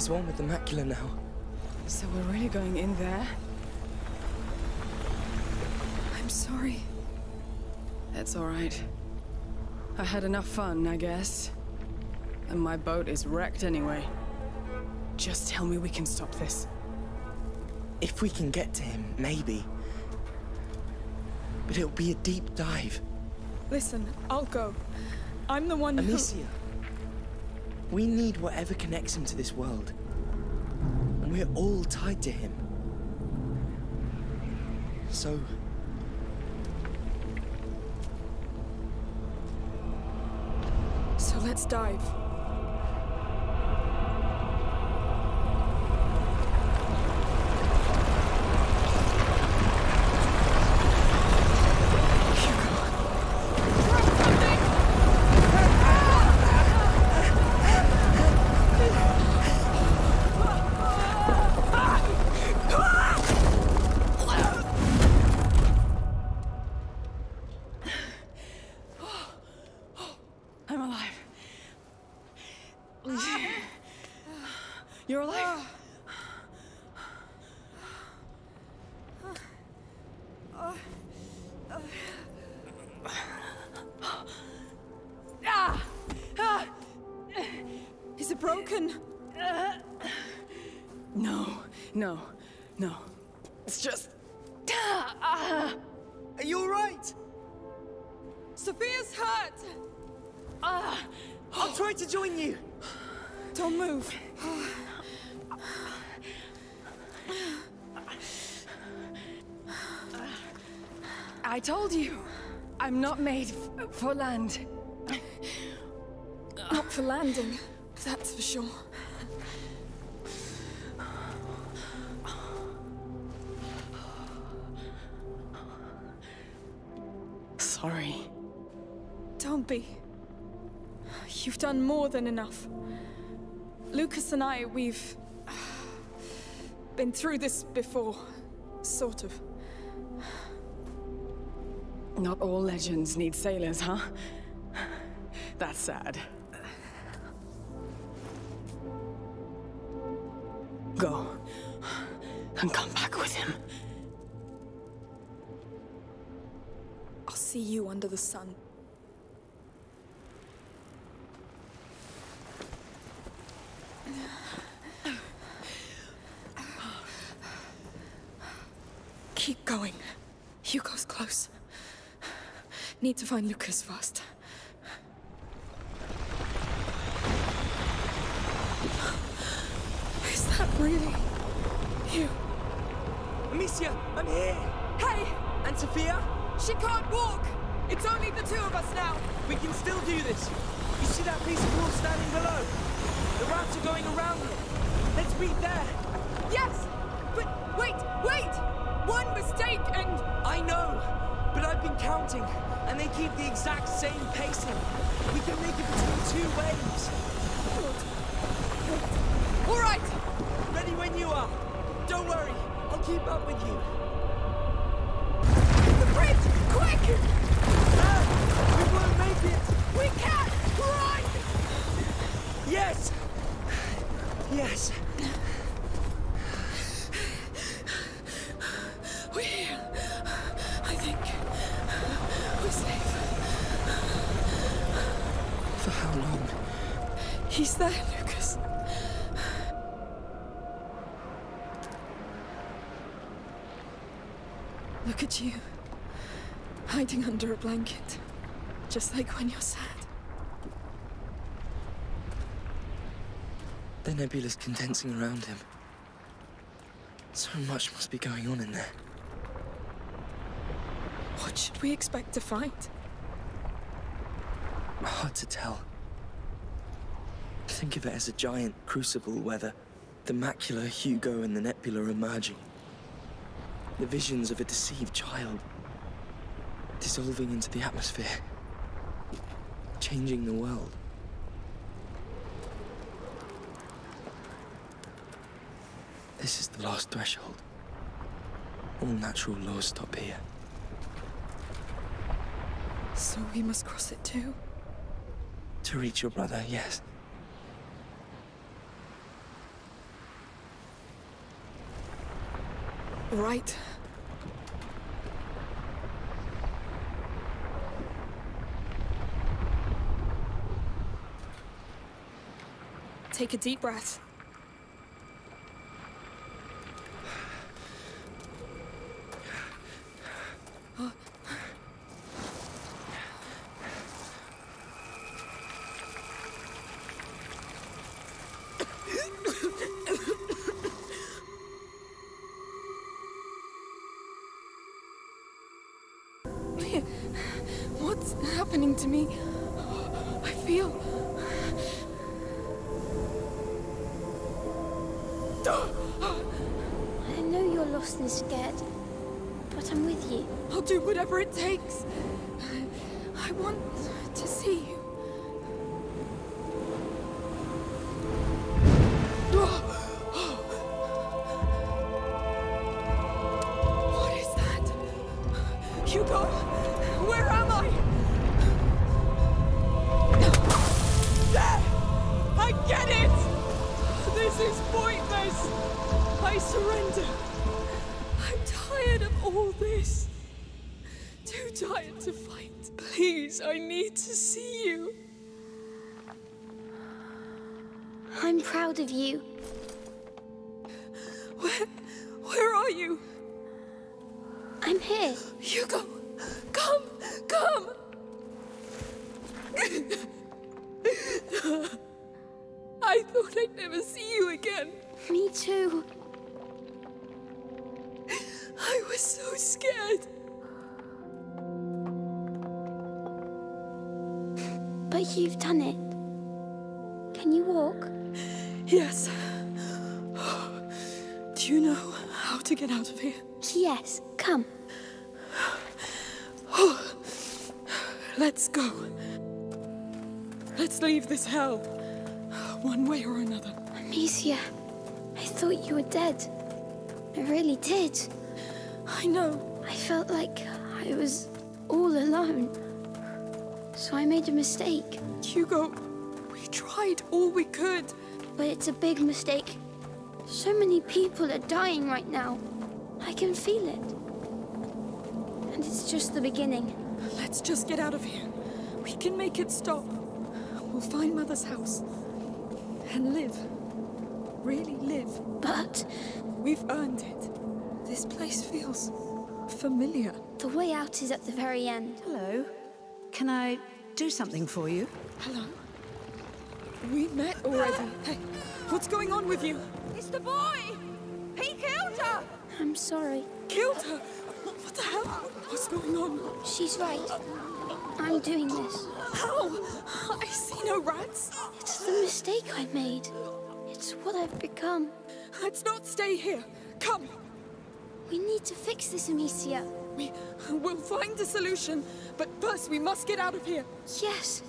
He's one with the macula now. So we're really going in there? I'm sorry. That's alright. I had enough fun, I guess. And my boat is wrecked anyway. Just tell me we can stop this. If we can get to him, maybe. But it'll be a deep dive. Listen, I'll go. I'm the one who... Amicia. We need whatever connects him to this world. We're all tied to him. So... So let's dive. Is it broken? No, no, no. It's just. Are you alright? Sophia's hurt! I'll try to join you. Don't move. I told you, I'm not made for land. Not for landing, that's for sure. Sorry. Don't be. You've done more than enough. Lucas and I, we've been through this before, sort of. Not all legends need sailors, huh? That's sad. And come back with him. I'll see you under the sun. Keep going. Hugo's close. Need to find Lucas fast. Is that really? Amicia, I'm here. Hey! And Sophia? She can't walk! It's only the two of us now! We can still do this. You see that piece of wall standing below? The rats are going around it. Let's beat there. Yes! But wait, wait! One mistake and... I know, but I've been counting, and they keep the exact same pacing. We can make it between two waves. All right! Ready when you are. Don't worry, I'll keep up with you. The bridge! Quick! Ah, we won't make it. We can't! Run! Yes. Yes. We're here. I think we're safe. For how long? He's there, You. Hiding under a blanket. Just like when you're sad. The nebula's condensing around him. So much must be going on in there. What should we expect to find? Hard to tell. Think of it as a giant crucible where the, the macula, Hugo, and the nebula are merging. The visions of a deceived child dissolving into the atmosphere, changing the world. This is the last threshold. All natural laws stop here. So we must cross it too? To reach your brother, yes. Right. Take a deep breath. I. I know you're lost and scared, but I'm with you. I'll do whatever it takes. I want to see you. I surrender. I'm tired of all this. Too tired to fight. Please, I need to see you. I'm proud of you. Where, where are you? I'm here. Hugo, come, come. I thought I'd never see you again. Me too. I was so scared. But you've done it. Can you walk? Yes. Do you know how to get out of here? Yes, come. Let's go. Let's leave this hell. One way or another. Amicia, I thought you were dead. I really did. I know. I felt like I was all alone. So I made a mistake. Hugo, we tried all we could. But it's a big mistake. So many people are dying right now. I can feel it. And it's just the beginning. Let's just get out of here. We can make it stop. We'll find Mother's house. And live. Really live. But We've earned it. This place feels familiar. the way out is at the very end. Hello. Can I do something for you? Hello? We met already. Hey, what's going on with you? It's the boy! He killed her! I'm sorry. Killed her? What the hell? What's going on? She's right. I'm doing this. How? I see no rats. It's the mistake I made. It's what I've become. Let's not stay here. Come. We need to fix this, Amicia. We will find a solution, but first we must get out of here. Yes.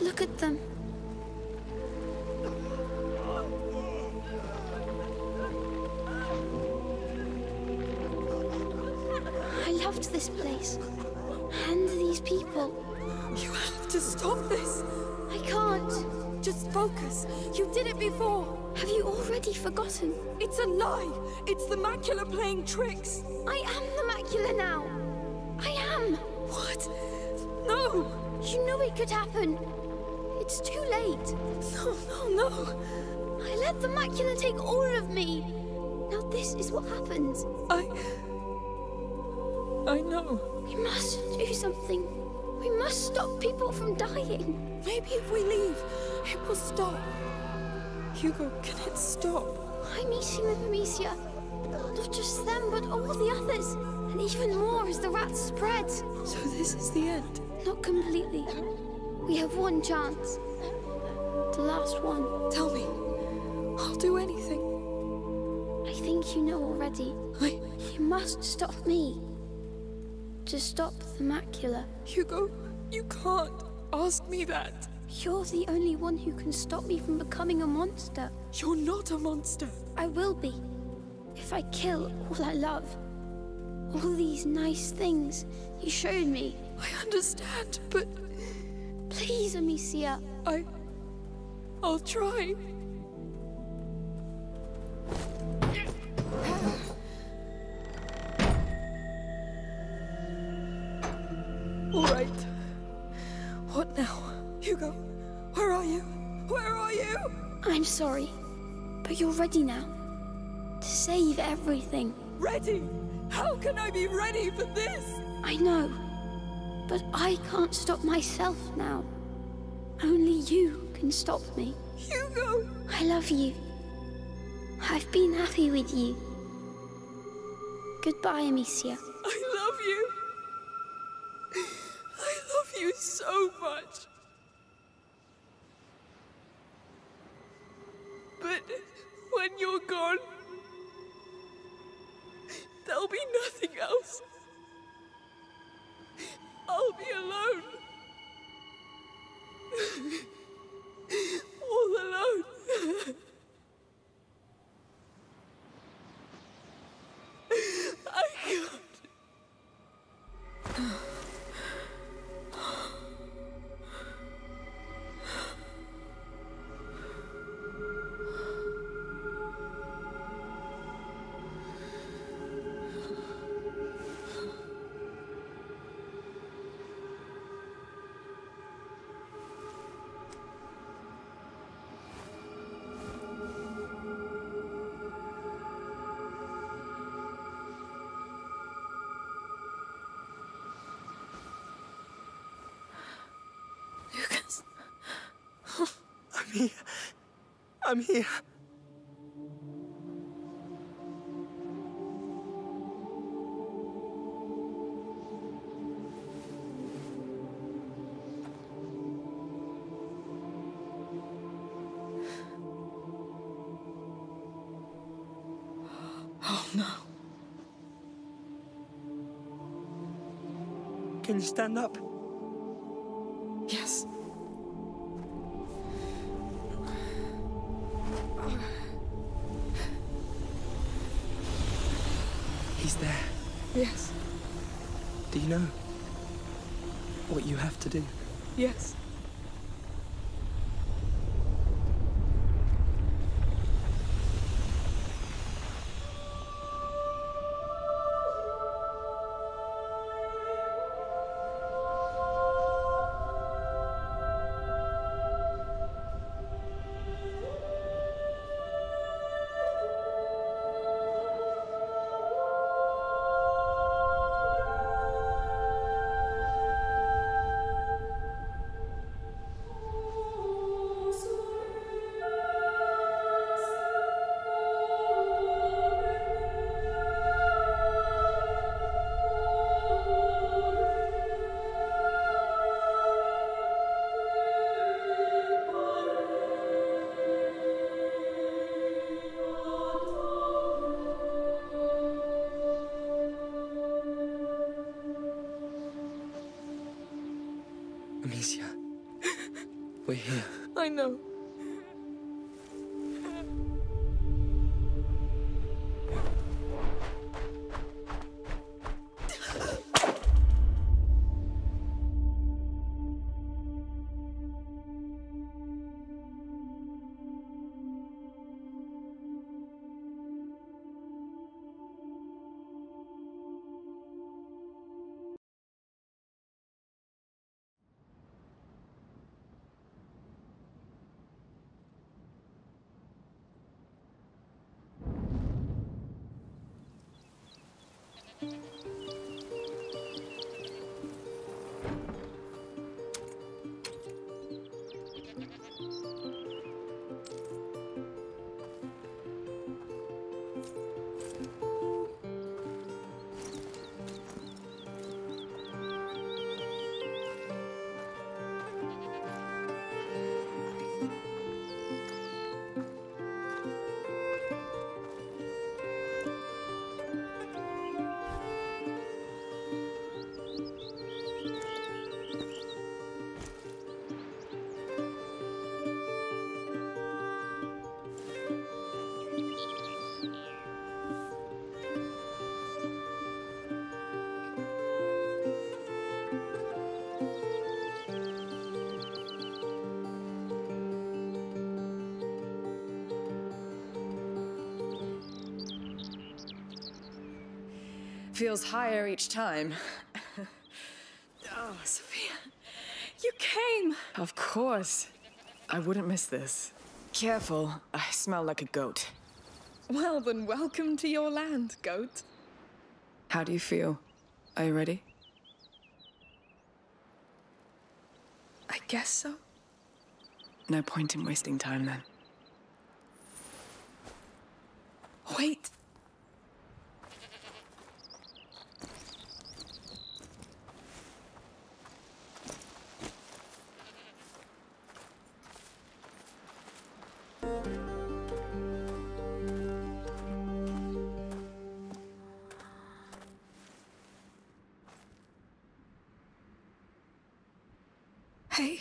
Look at them. I loved this place. And these people. You have to stop this. I can't. Just focus. You did it before. Have you already forgotten? It's a lie. It's the macula playing tricks. I am the macula now. I am. What? No. You knew it could happen. It's too late. No, no, no. I let the macula take all of me. Now this is what happens. I. I know. We must do something. We must stop people from dying. Maybe if we leave, it will stop. Hugo, can it stop? I'm eating with Amicia. Not just them, but all the others. And even more as the rats spread. So this is the end. Not completely. We have one chance. The last one. Tell me. I'll do anything. I think you know already. I. You must stop me. To stop the macula. Hugo, you can't ask me that. You're the only one who can stop me from becoming a monster. You're not a monster. I will be. if I kill all I love? All these nice things you showed me. I understand, but Please, Amicia. I. I'll try. All right. Sorry, but you're ready now. To save everything. Ready? How can I be ready for this? I know, but I can't stop myself now. Only you can stop me. Hugo! I love you. I've been happy with you. Goodbye, Amicia. I love you. I love you so much. But when you're gone, there'll be nothing else. I'll be alone. All alone. I'm here. Oh no. Can you stand up? He's there. Yes. Do you know what you have to do? Yes. We're here. I know. Feels higher each time. oh, Sophia. You came! Of course. I wouldn't miss this. Careful, I smell like a goat. Well, then welcome to your land, goat. How do you feel? Are you ready? I guess so. No point in wasting time then. Wait! Hey.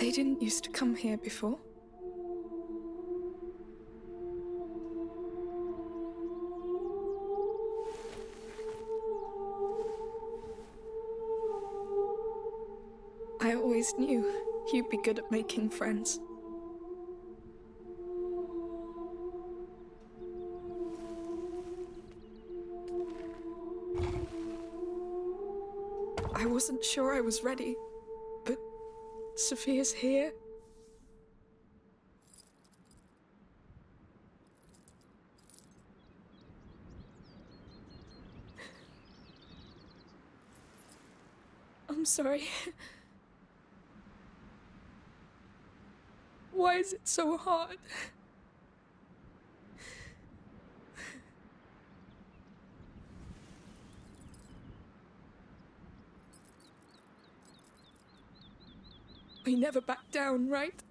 They didn't used to come here before. I always knew be good at making friends. I wasn't sure I was ready, but Sophia's here. I'm sorry. Why is it so hard? We never backed down, right?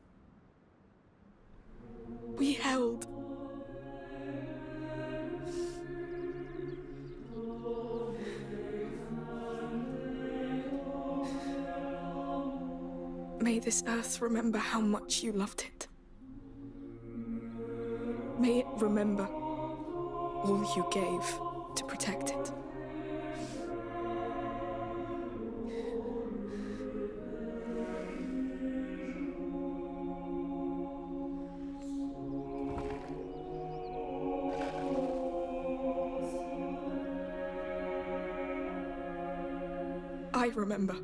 We held. This earth remember how much you loved it. May it remember all you gave to protect it. I remember.